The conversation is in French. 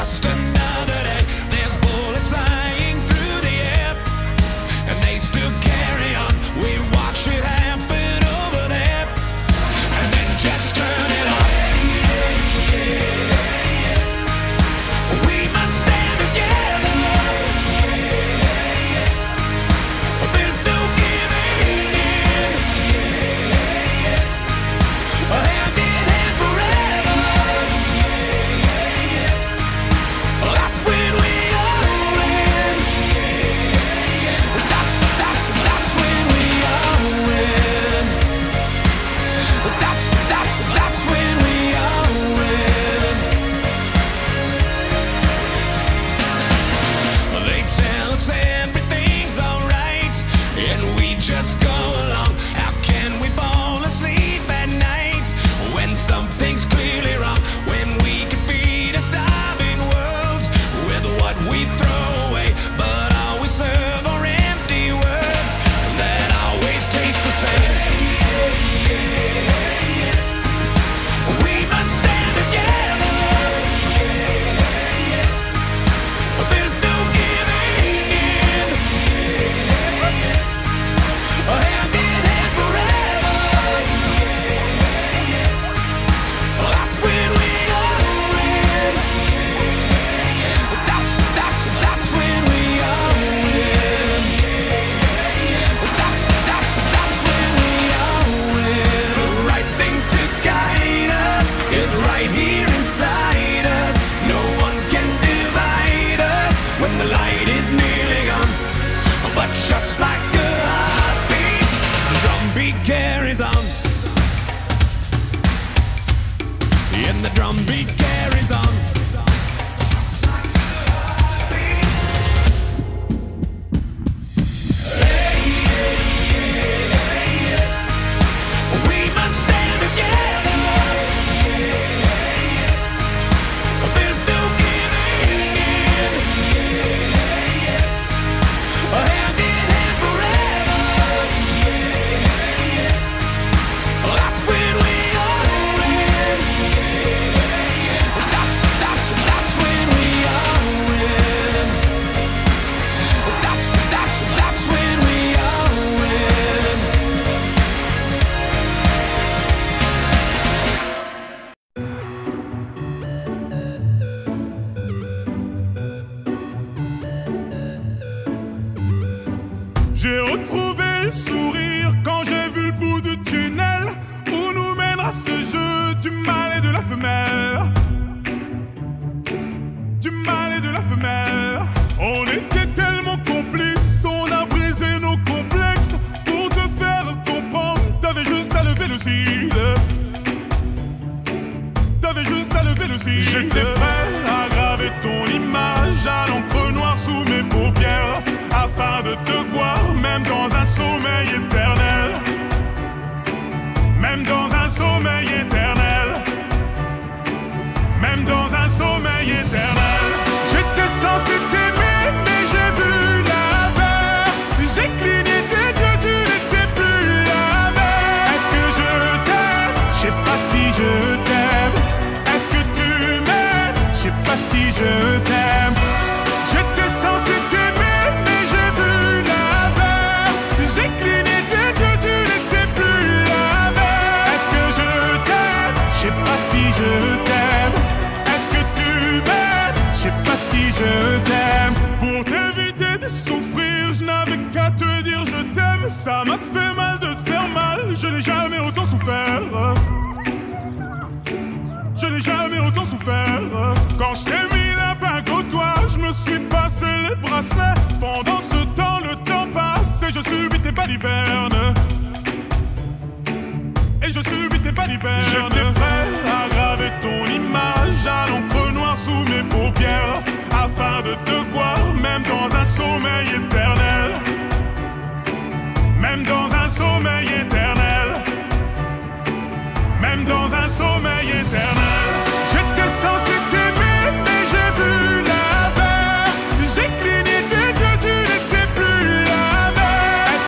just another on. And the drum beat carries on. J'ai retrouvé le sourire quand j'ai vu le bout du tunnel où nous mènera ce jeu du mal et de la femelle. Du mal et de la femelle. On était tellement complices, on a brisé nos complexes pour te faire comprendre. T'avais juste à lever le cil. T'avais juste à lever le cil. J'étais prêt à graver ton image à l'encre noire sous mes paupières afin de te je n'ai jamais autant souffert. Quand je t'ai mis la bague au toit, je me suis passé les bracelets. Pendant ce temps, le temps passe et je subis tes balivernes. Et je subis tes balivernes. J'étais prêt à graver ton image à l'encre noire sous mes paupières. Afin de te voir, même dans un sommeil